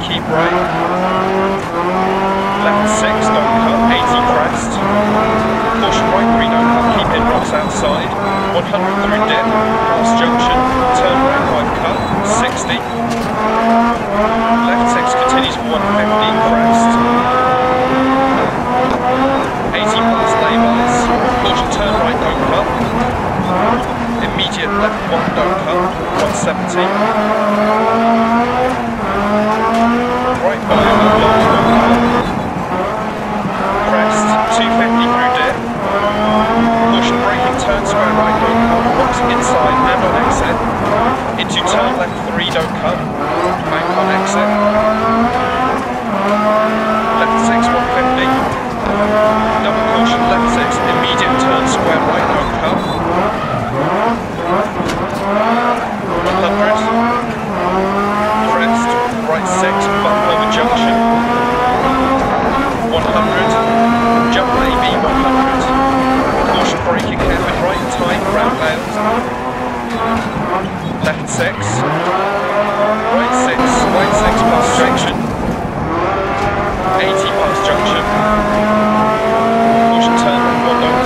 keep right. Left 6, don't cut, 80 crest. Caution right, green don't cut, keep in rocks outside. 100 through dip, cross junction, turn right, right cut, 60. Left 6 continues 150 crest. 80 past laybys. Caution turn right, don't cut. Immediate left 1 don't cut, 170. 250 through dip. Caution braking, turn square right, don't inside and on exit. Into turn left 3, don't cut. Bank on exit. Left 6, 150. Double caution, left 6, immediate turn square right, don't cut. 100. Crest, right 6, bump over junction. 100. Jump AB 100. Caution braking, hairpin right, tight, round rails. 6. Right 6, right 6 past junction. 80 past junction. Caution turn left 1, don't.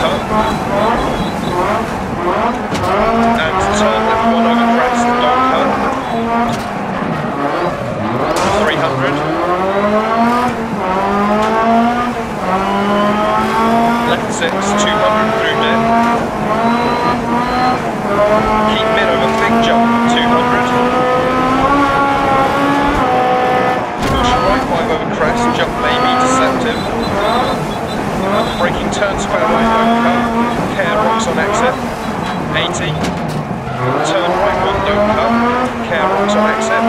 And turn 1 over crest, don't 300. Left 6, 200 through mid. Keep mid over big jump, 200. Caution right 5 over crest, jump may be deceptive. Braking turn square right don't. Care rocks on exit, 80. Turn right 1 don't cut. Care rocks on exit.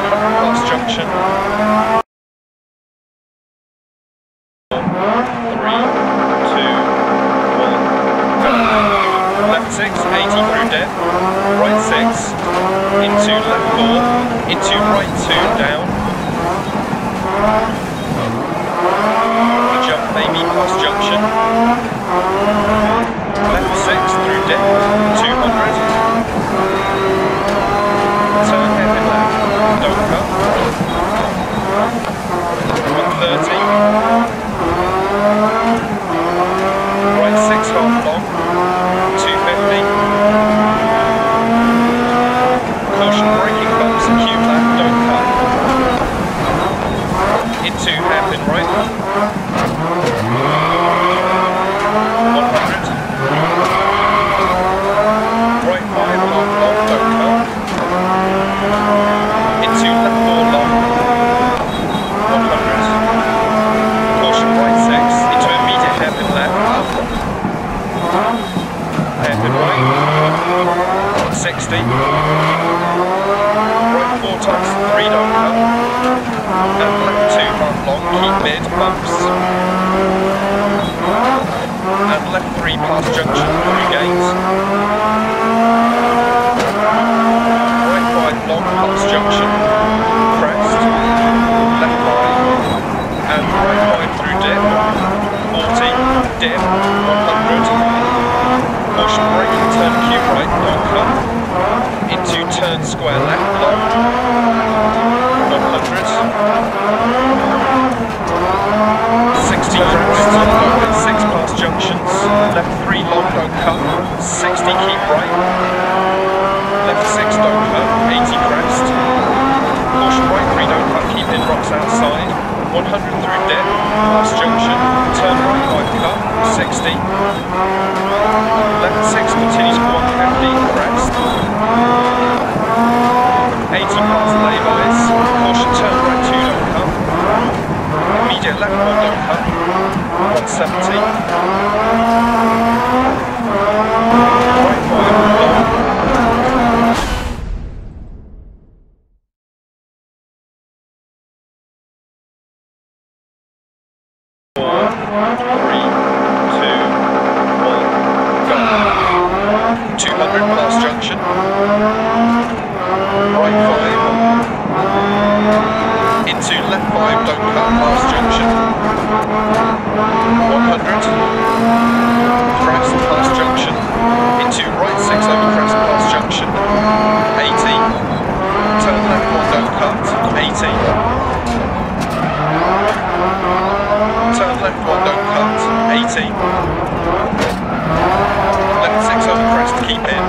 100 past junction. Three, two, one. Left six, 80 through dip. Right six, into left four, into right two, down. Maybe past junction. Left six through dip, 200. Turn hairpin left, don't cut. 130. Right six half long, 250. Caution braking bumps, acute left, don't cut. Into hairpin right. 100. Right five half long, don't cut. Into left four long. 100. Caution right six, into immediate hairpin left. Hairpin right. 60. Right four times three don't cut. And left two long, keep mid, bumps. And left three past junction, through gates. Right five long, past junction. Crest. Left five. And right five through dip. 40. Dip. 100. Caution braking, turn Q right, don't cut. Into turn square left, long. 100. 60 crest, open 6 past junctions. Left 3 long, don't cut. 60 keep right. Left 6 don't cut. 80 crest. Caution right 3 don't cut, keep in rocks outside. 100 through dip, past junction. Turn right 5 cut. 60. Left 6 continues for 150, crest. 80 past laybys. Caution turn right 2 don't cut. Immediate left 1 don't cut. 170. Right 5 long. Four, three, two, one, go. 200 past junction. Right 5. Into left 5, don't cut past junction. 100. Crest past junction. Into right 6 over crest past junction. 80. Turn left 1, don't cut. 80. Turn left 1, don't cut. 80. Left 6 over crest, keep in.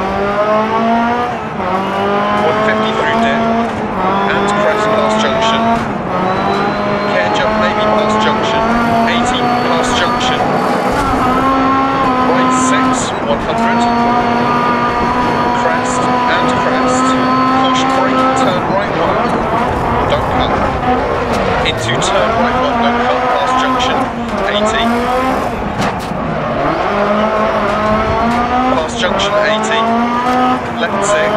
150 through dip. And crest past junction. Care jump maybe past junction. 80 past junction. Right 6, 100. Into turn right long no cut past junction 80. Past junction 80. Left 6.